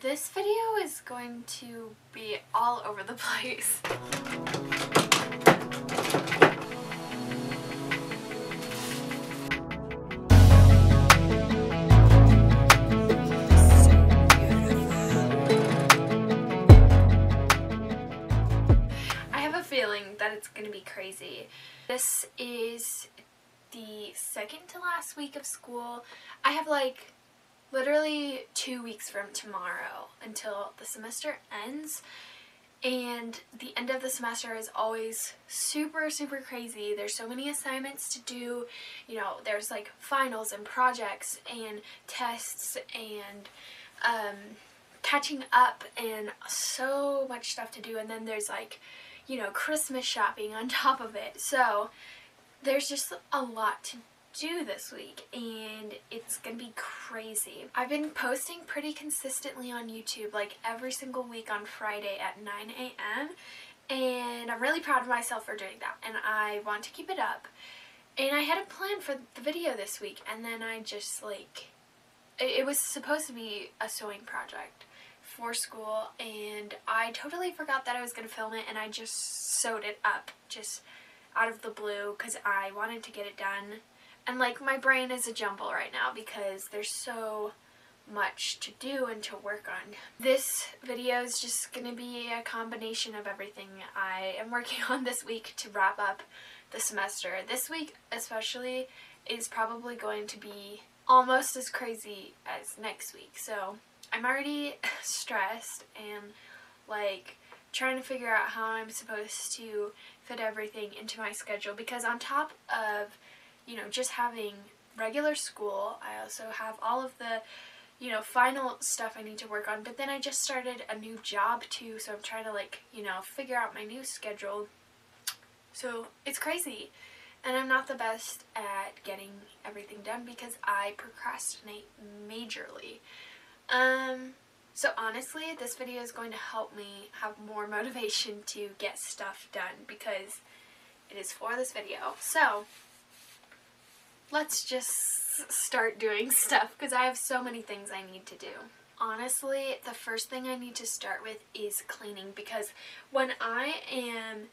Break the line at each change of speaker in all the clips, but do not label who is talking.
this video is going to be all over the place. I have a feeling that it's going to be crazy. This is the second to last week of school. I have like literally two weeks from tomorrow until the semester ends. And the end of the semester is always super super crazy. There's so many assignments to do. You know there's like finals and projects and tests and um, catching up and so much stuff to do. And then there's like you know christmas shopping on top of it. So there's just a lot to do this week and it's gonna be crazy. I've been posting pretty consistently on YouTube like every single week on Friday at 9 a.m. and I'm really proud of myself for doing that and I want to keep it up. And I had a plan for the video this week and then I just like, it, it was supposed to be a sewing project for school and I totally forgot that I was to film it and I just sewed it up just out of the blue because I wanted to get it done and like my brain is a jumble right now because there's so much to do and to work on. This video is just going to be a combination of everything I am working on this week to wrap up the semester. This week especially is probably going to be almost as crazy as next week. So I'm already stressed and like trying to figure out how I'm supposed to fit everything into my schedule because on top of you know, just having regular school. I also have all of the, you know, final stuff I need to work on. But then I just started a new job too, so I'm trying to like, you know, figure out my new schedule. So it's crazy. And I'm not the best at getting everything done because I procrastinate majorly. Um, so honestly, this video is going to help me have more motivation to get stuff done because it is for this video. So, let's just start doing stuff because I have so many things I need to do. Honestly, the first thing I need to start with is cleaning because when I am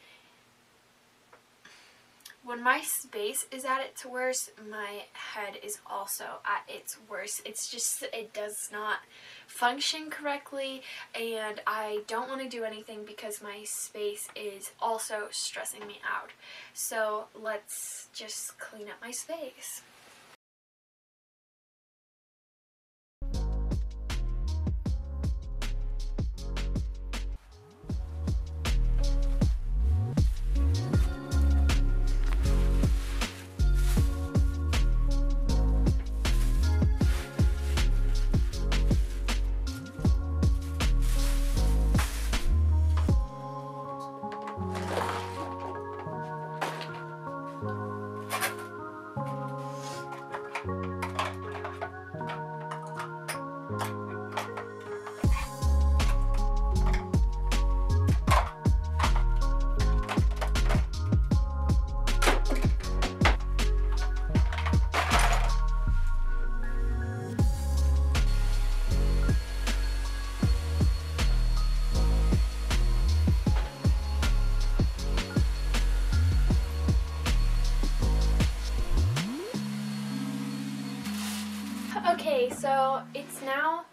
when my space is at its worst, my head is also at its worst. It's just, it does not function correctly and I don't want to do anything because my space is also stressing me out. So let's just clean up my space. So it's now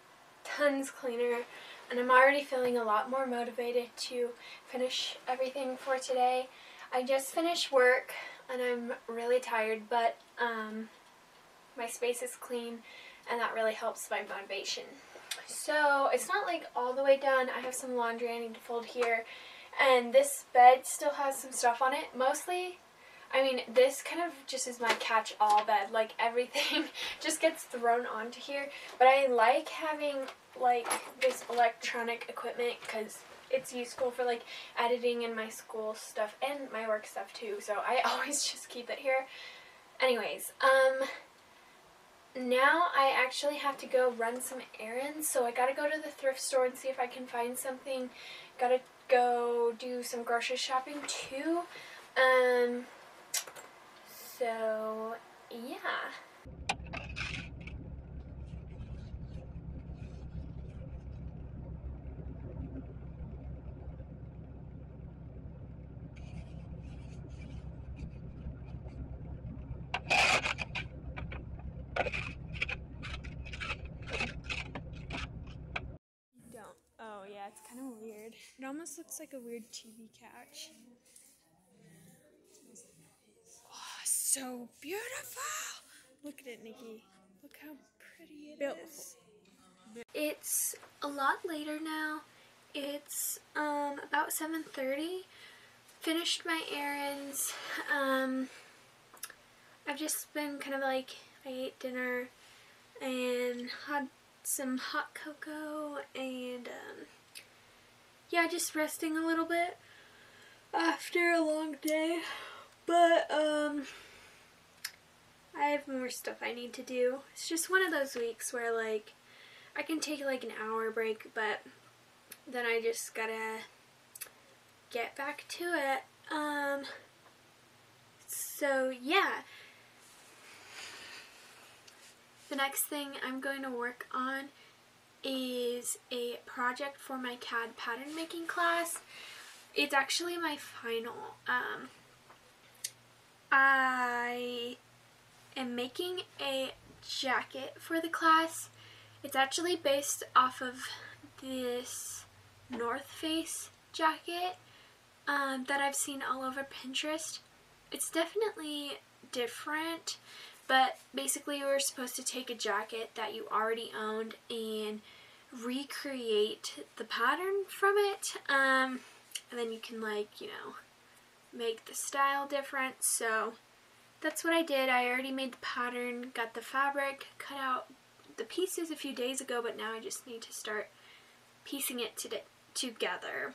tons cleaner and I'm already feeling a lot more motivated to finish everything for today. I just finished work and I'm really tired but um, my space is clean and that really helps my motivation. So it's not like all the way done. I have some laundry I need to fold here and this bed still has some stuff on it. Mostly I mean, this kind of just is my catch-all bed. Like, everything just gets thrown onto here. But I like having, like, this electronic equipment because it's useful for, like, editing and my school stuff and my work stuff, too. So I always just keep it here. Anyways, um, now I actually have to go run some errands. So I gotta go to the thrift store and see if I can find something. Gotta go do some grocery shopping, too. Um, so, yeah. Don't. Oh yeah, it's kind of weird. It almost looks like a weird TV couch. So beautiful! Look at it, Nikki. Look how pretty it beautiful. is. It's a lot later now. It's um, about 7.30. Finished my errands. Um, I've just been kind of like, I ate dinner and had some hot cocoa and um, yeah, just resting a little bit after a long day. But um, I have more stuff I need to do. It's just one of those weeks where like I can take like an hour break, but then I just gotta get back to it. Um, so yeah. The next thing I'm going to work on is a project for my CAD pattern making class. It's actually my final. Um, I am making a jacket for the class it's actually based off of this North Face jacket um, that I've seen all over Pinterest. It's definitely different, but basically you were supposed to take a jacket that you already owned and recreate the pattern from it. Um, and then you can like, you know, make the style different. So that's what I did. I already made the pattern, got the fabric, cut out the pieces a few days ago, but now I just need to start piecing it to together.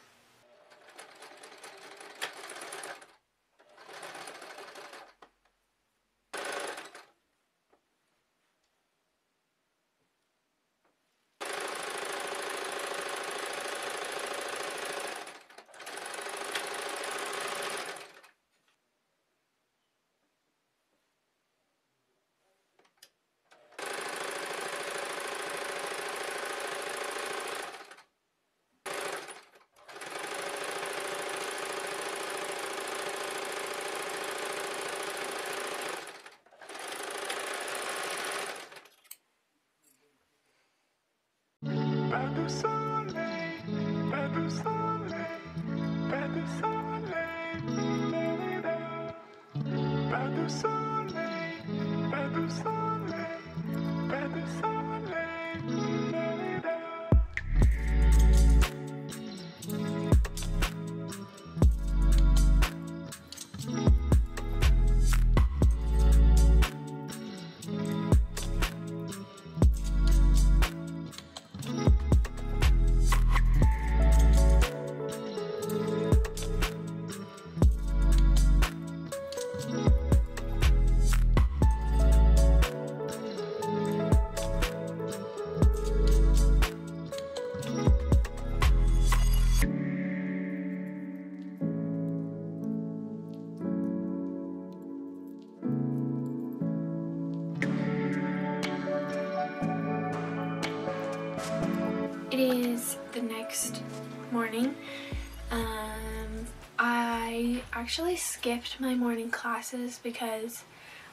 Actually skipped my morning classes because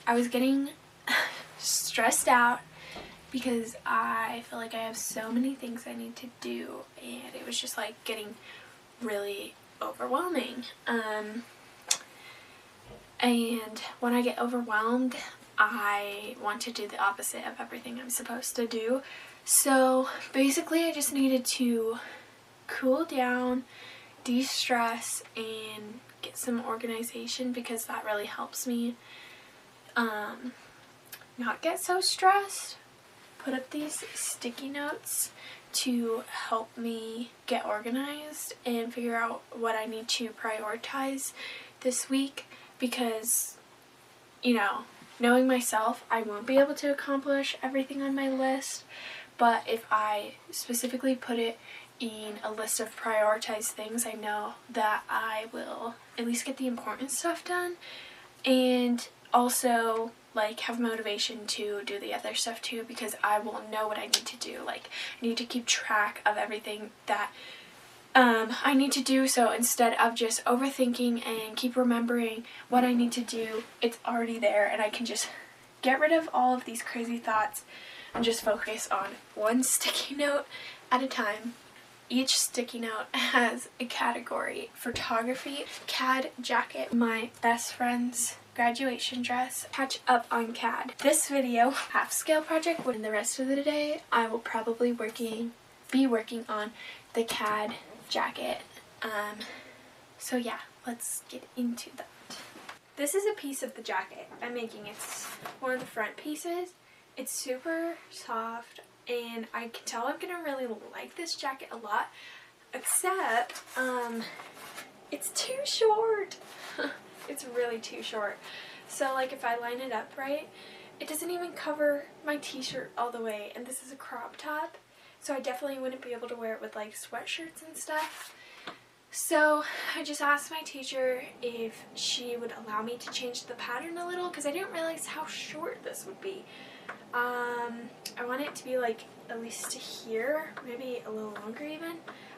I was getting stressed out because I feel like I have so many things I need to do and it was just like getting really overwhelming. Um, and when I get overwhelmed, I want to do the opposite of everything I'm supposed to do. So basically I just needed to cool down, de-stress, and get some organization because that really helps me um, not get so stressed. Put up these sticky notes to help me get organized and figure out what I need to prioritize this week because, you know, knowing myself, I won't be able to accomplish everything on my list, but if I specifically put it in a list of prioritized things, I know that I will at least get the important stuff done. And also like have motivation to do the other stuff too because I will know what I need to do. Like I need to keep track of everything that um, I need to do. So instead of just overthinking and keep remembering what I need to do, it's already there and I can just get rid of all of these crazy thoughts and just focus on one sticky note at a time each sticky note has a category. Photography, CAD jacket, my best friend's graduation dress, catch up on CAD. This video, half scale project, when the rest of the day I will probably working be working on the CAD jacket. Um, so yeah, let's get into that. This is a piece of the jacket I'm making. It's one of the front pieces. It's super soft and I can tell I'm gonna really like this jacket a lot except um, it's too short. it's really too short. So like if I line it up right, it doesn't even cover my t-shirt all the way and this is a crop top so I definitely wouldn't be able to wear it with like sweatshirts and stuff. So I just asked my teacher if she would allow me to change the pattern a little because I didn't realize how short this would be. Um, I want it to be like at least to here, maybe a little longer even.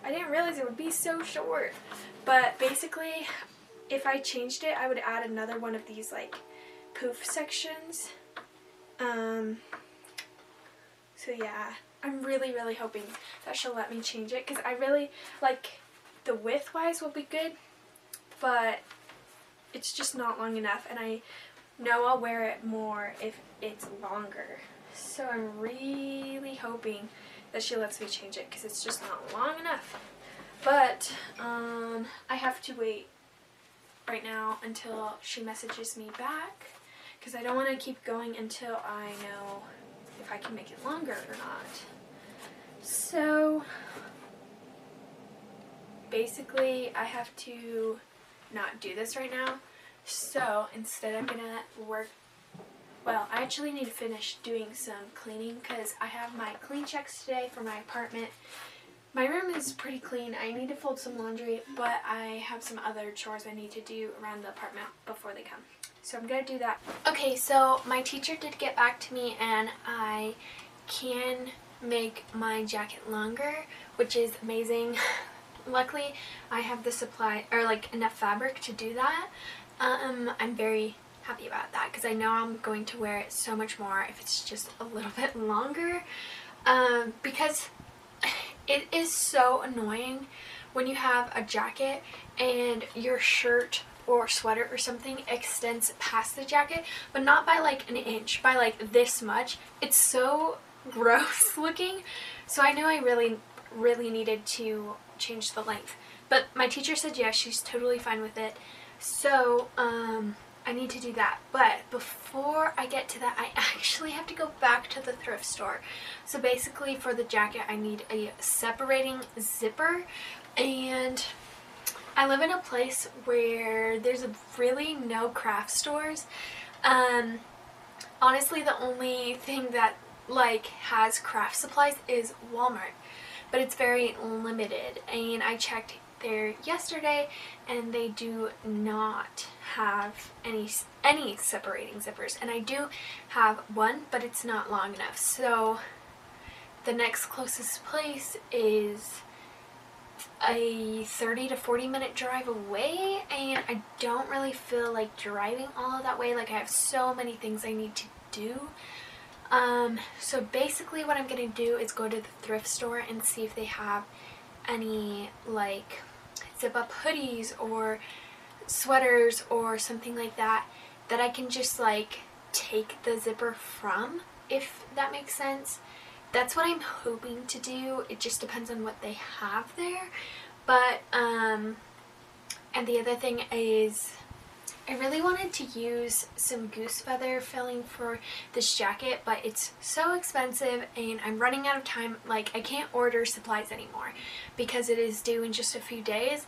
I didn't realize it would be so short. But basically, if I changed it, I would add another one of these like poof sections. Um, so yeah, I'm really, really hoping that she'll let me change it because I really, like, the width-wise will be good, but it's just not long enough and I know I'll wear it more if it's longer. So I'm really hoping that she lets me change it because it's just not long enough. But um, I have to wait right now until she messages me back because I don't want to keep going until I know if I can make it longer or not. So basically I have to not do this right now. So instead I'm gonna work, well I actually need to finish doing some cleaning because I have my clean checks today for my apartment. My room is pretty clean. I need to fold some laundry, but I have some other chores I need to do around the apartment before they come. So I'm gonna do that. Okay, so my teacher did get back to me and I can make my jacket longer, which is amazing. Luckily, I have the supply, or like enough fabric to do that. Um, I'm very happy about that because I know I'm going to wear it so much more if it's just a little bit longer. Um, because it is so annoying when you have a jacket and your shirt or sweater or something extends past the jacket, but not by like an inch, by like this much. It's so gross looking. So I know I really, really needed to change the length. But my teacher said yes, she's totally fine with it. So, um, I need to do that. But before I get to that, I actually have to go back to the thrift store. So basically for the jacket, I need a separating zipper. And I live in a place where there's really no craft stores. Um, honestly, the only thing that like has craft supplies is Walmart but it's very limited and I checked there yesterday and they do not have any any separating zippers. And I do have one but it's not long enough. So the next closest place is a 30 to 40 minute drive away and I don't really feel like driving all that way. Like I have so many things I need to do. Um, so basically what I'm to do is go to the thrift store and see if they have any like zip up hoodies or sweaters or something like that that I can just like take the zipper from if that makes sense. That's what I'm hoping to do. It just depends on what they have there. But, um, and the other thing is I really wanted to use some goose feather filling for this jacket, but it's so expensive and I'm running out of time. Like, I can't order supplies anymore because it is due in just a few days.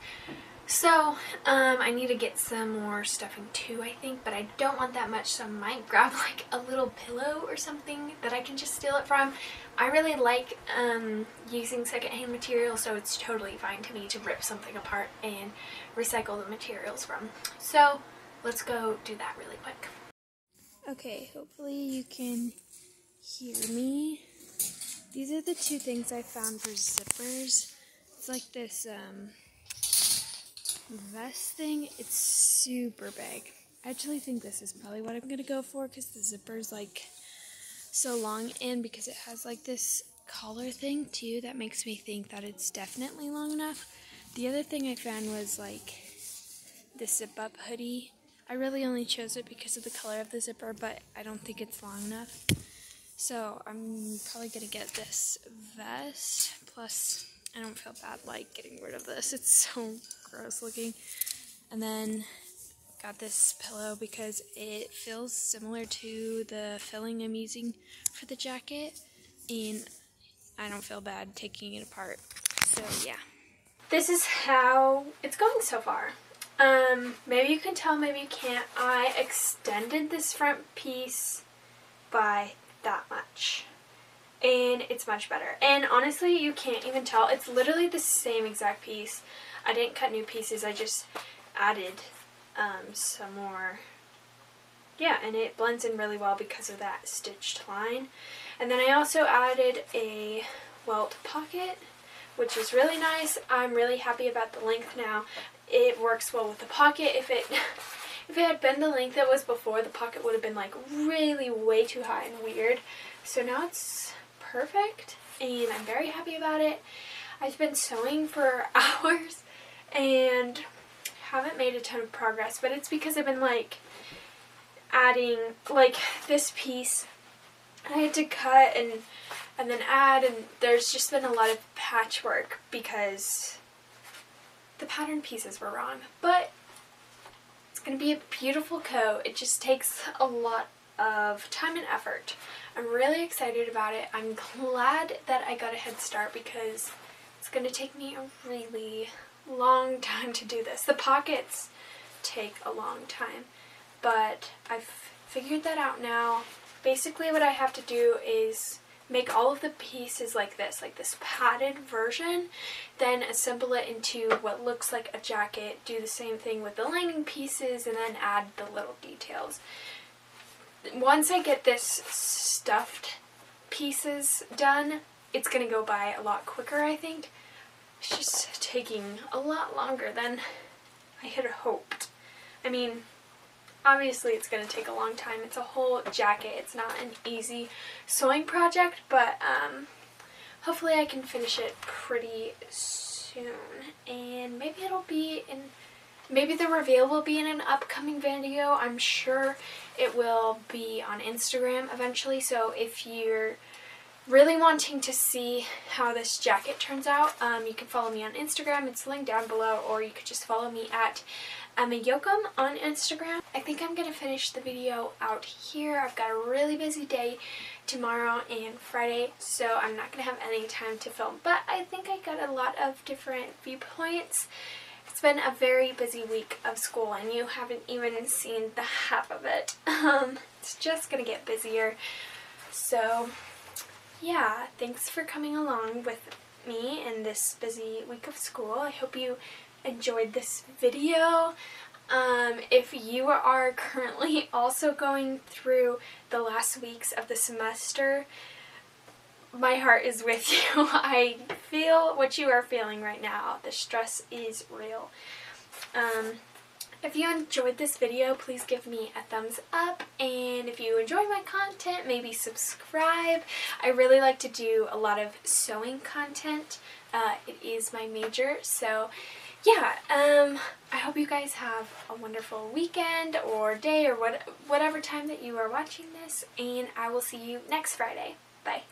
So, um, I need to get some more stuffing too, I think, but I don't want that much, so I might grab like a little pillow or something that I can just steal it from. I really like um, using secondhand material, so it's totally fine to me to rip something apart and recycle the materials from. So, let's go do that really quick. Okay, hopefully you can hear me. These are the two things I found for zippers. It's like this um, vest thing. It's super big. I actually think this is probably what I'm going to go for because the zipper is like so long and because it has like this collar thing too that makes me think that it's definitely long enough. The other thing I found was like the zip up hoodie. I really only chose it because of the color of the zipper, but I don't think it's long enough. So I'm probably gonna get this vest. Plus, I don't feel bad like getting rid of this. It's so gross looking. And then got this pillow because it feels similar to the filling I'm using for the jacket. And I don't feel bad taking it apart. So yeah. This is how it's going so far. Um, maybe you can tell, maybe you can't. I extended this front piece by that much. And it's much better. And honestly, you can't even tell. It's literally the same exact piece. I didn't cut new pieces. I just added um, some more. Yeah, and it blends in really well because of that stitched line. And then I also added a welt pocket, which is really nice. I'm really happy about the length now. It works well with the pocket. If it if it had been the length it was before, the pocket would have been like really way too high and weird. So now it's perfect and I'm very happy about it. I've been sewing for hours and haven't made a ton of progress, but it's because I've been like adding like this piece I had to cut and and then add and there's just been a lot of patchwork because the pattern pieces were wrong. But it's to be a beautiful coat. It just takes a lot of time and effort. I'm really excited about it. I'm glad that I got a head start because it's going to take me a really long time to do this. The pockets take a long time, but I've figured that out now. Basically what I have to do is make all of the pieces like this, like this padded version, then assemble it into what looks like a jacket, do the same thing with the lining pieces, and then add the little details. Once I get this stuffed pieces done, it's going to go by a lot quicker, I think. It's just taking a lot longer than I had hoped. I mean, obviously it's going to take a long time. It's a whole jacket. It's not an easy sewing project, but um, hopefully I can finish it pretty soon. And maybe it'll be in, maybe the reveal will be in an upcoming video. I'm sure it will be on Instagram eventually. So if you're really wanting to see how this jacket turns out, um, you can follow me on Instagram. It's linked down below, or you could just follow me at Emma Yochim on Instagram. I think I'm going to finish the video out here. I've got a really busy day tomorrow and Friday, so I'm not going to have any time to film. But I think I got a lot of different viewpoints. It's been a very busy week of school and you haven't even seen the half of it. Um, it's just going to get busier. So yeah, thanks for coming along with me in this busy week of school. I hope you enjoyed this video. Um, if you are currently also going through the last weeks of the semester, my heart is with you. I feel what you are feeling right now. The stress is real. Um, if you enjoyed this video, please give me a thumbs up, and if you enjoy my content, maybe subscribe. I really like to do a lot of sewing content. Uh, it is my major, so yeah, um, I hope you guys have a wonderful weekend or day or what, whatever time that you are watching this, and I will see you next Friday. Bye.